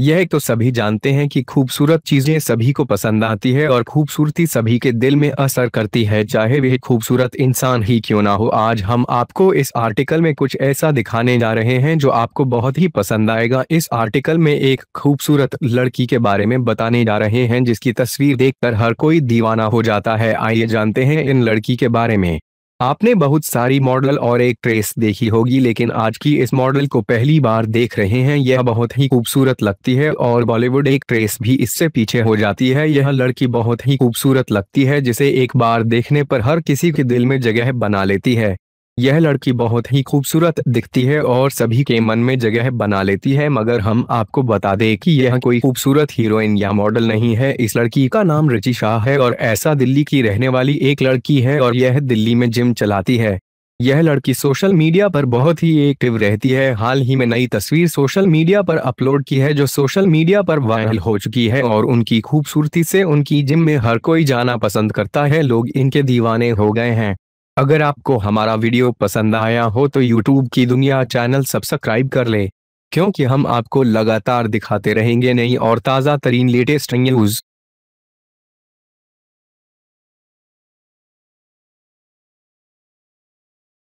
यह तो सभी जानते हैं कि खूबसूरत चीज़ें सभी को पसंद आती है और खूबसूरती सभी के दिल में असर करती है। चाहे वह खूबसूरत इंसान ही क्यों ना हो, आज हम आपको इस आर्टिकल में कुछ ऐसा दिखाने जा रहे हैं जो आपको बहुत ही पसंद आएगा। इस आर्टिकल में एक खूबसूरत लड़की के बारे में बताने जा रहे हैं जिसकी तस्वीर देखकर हर कोई दीवाना हो जाता है। आइए जानते हैं इन लड़की के बारे में। आपने बहुत सारी मॉडल और एक ट्रेस देखी होगी, लेकिन आज की इस मॉडल को पहली बार देख रहे हैं, यह बहुत ही खूबसूरत लगती है और बॉलीवुड एक ट्रेस भी इससे पीछे हो जाती है। यह लड़की बहुत ही खूबसूरत लगती है, जिसे एक बार देखने पर हर किसी के दिल में जगह बना लेती है। यह लड़की बहुत ही खूबसूरत दिखती है और सभी के मन में जगह बना लेती है, मगर हम आपको बता दें कि यह कोई खूबसूरत हीरोइन या मॉडल नहीं है। इस लड़की का नाम रिची शाह है और ऐसा दिल्ली की रहने वाली एक लड़की है और यह दिल्ली में जिम चलाती है। यह लड़की सोशल मीडिया पर बहुत ही एक्टिव रहती है। हाल ही में नई तस्वीर सोशल मीडिया पर अपलोड की है, जो सोशल मीडिया पर वायरल हो चुकी है और उनकी खूबसूरती से उनकी जिम में हर कोई जाना पसंद करता है। लोग इनके दीवाने हो गए हैं। अगर आपको हमारा वीडियो पसंद आया हो तो यूट्यूब की दुनिया चैनल सब्सक्राइब कर ले, क्योंकि हम आपको लगातार दिखाते रहेंगे नई और ताज़ा तरीन लेटेस्ट न्यूज़।